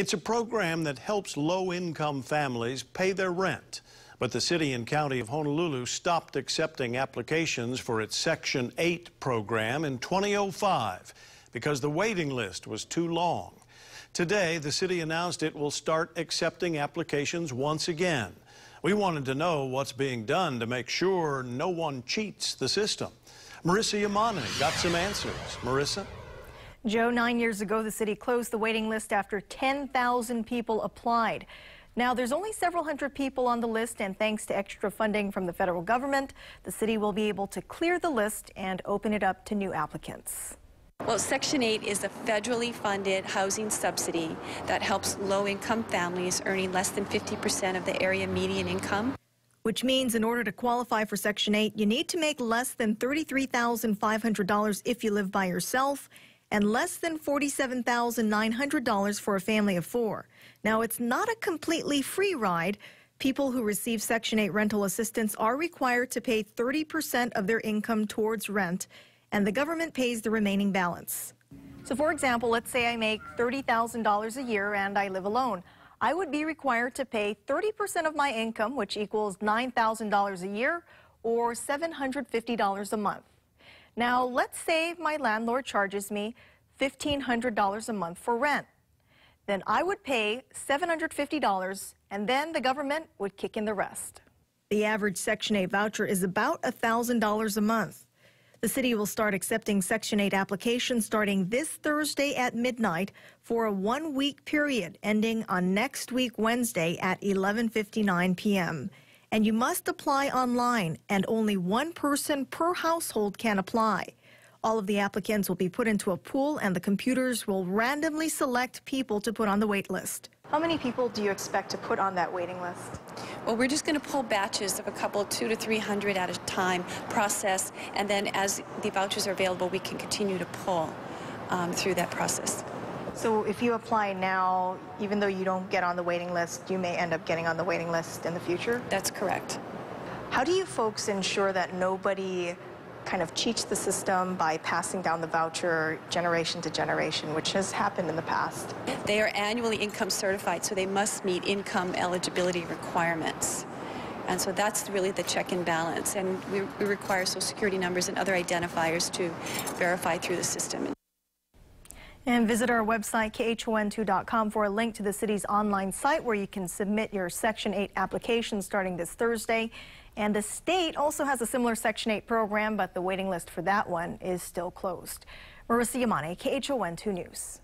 It's a program that helps low-income families pay their rent. But the city and county of Honolulu stopped accepting applications for its Section 8 program in 2005 because the waiting list was too long. Today, the city announced it will start accepting applications once again. We wanted to know what's being done to make sure no one cheats the system. Marissa Yamane got some answers. Marissa? Joe, nine years ago, the city closed the waiting list after 10,000 people applied. Now, there's only several hundred people on the list, and thanks to extra funding from the federal government, the city will be able to clear the list and open it up to new applicants. Well, Section 8 is a federally funded housing subsidy that helps low-income families earning less than 50% of the area median income. Which means in order to qualify for Section 8, you need to make less than $33,500 if you live by yourself and less than $47,900 for a family of four. Now, it's not a completely free ride. People who receive Section 8 rental assistance are required to pay 30% of their income towards rent, and the government pays the remaining balance. So, for example, let's say I make $30,000 a year and I live alone. I would be required to pay 30% of my income, which equals $9,000 a year or $750 a month. Now, let's say my landlord charges me $1,500 a month for rent. Then I would pay $750 and then the government would kick in the rest. The average Section 8 voucher is about $1,000 a month. The city will start accepting Section 8 applications starting this Thursday at midnight for a one-week period ending on next week Wednesday at 11:59 p.m and you must apply online, and only one person per household can apply. All of the applicants will be put into a pool, and the computers will randomly select people to put on the wait list. How many people do you expect to put on that waiting list? Well, we're just going to pull batches of a couple, two to 300 at a time, process, and then as the vouchers are available, we can continue to pull um, through that process. So if you apply now, even though you don't get on the waiting list, you may end up getting on the waiting list in the future? That's correct. How do you folks ensure that nobody kind of cheats the system by passing down the voucher generation to generation, which has happened in the past? They are annually income certified, so they must meet income eligibility requirements. And so that's really the check and balance. And we, we require Social Security numbers and other identifiers to verify through the system. And visit our website, khon2.com, for a link to the city's online site where you can submit your Section 8 application starting this Thursday. And the state also has a similar Section 8 program, but the waiting list for that one is still closed. Marissa Yamane, KHON 2 News.